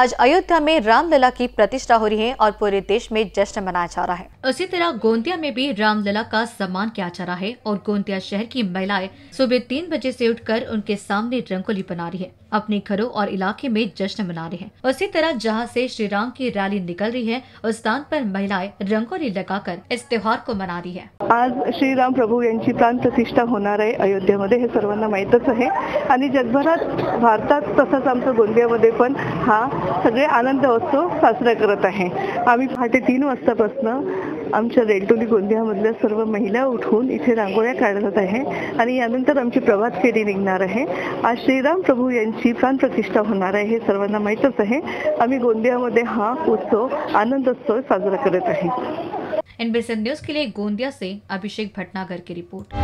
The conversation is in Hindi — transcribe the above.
आज अयोध्या में रामलला की प्रतिष्ठा हो रही है और पूरे देश में जश्न मनाया जा रहा है। उसी तरह गोंदिया में भी रामलला का सम्मान किया जा रहा है और गोंदिया शहर की महिलाएँ सुबह तीन बजे से उठकर उनके सामने रंगोली बना रही है अपने घरों और इलाके में जश्न मना रहे हैं। उसी तरह जहाँ से श्री राम की रैली निकल रही है उस स्थान पर महिलाएँ रंगोली लगाकर इस त्योहार को मना रही है। आज श्रीराम प्रभू यांची प्राण प्रतिष्ठा होणार आहे अयोध्येमध्ये हे सर्वांना माहीतच आहे. आणि जगभरात भारतात तसंच आमचं गोंदियामध्ये पण हा सगळे आनंद उत्सव साजरा करत आहे. आम्ही पहाटे तीन वाजतापासून आमच्या रेलटोली गोंदियामधल्या सर्व महिला उठून इथे रांगोळ्या काढत आहे आणि यानंतर आमची प्रभात फेरी निघणार आहे. आज श्रीराम प्रभू यांची प्राणप्रतिष्ठा होणार आहे हे सर्वांना माहीतच आहे. आम्ही गोंदियामध्ये हा उत्सव आनंदोत्सव साजरा करत आहे. एनबीसी न्यूज के लिए गोंदिया से अभिषेक भटनागर की रिपोर्ट.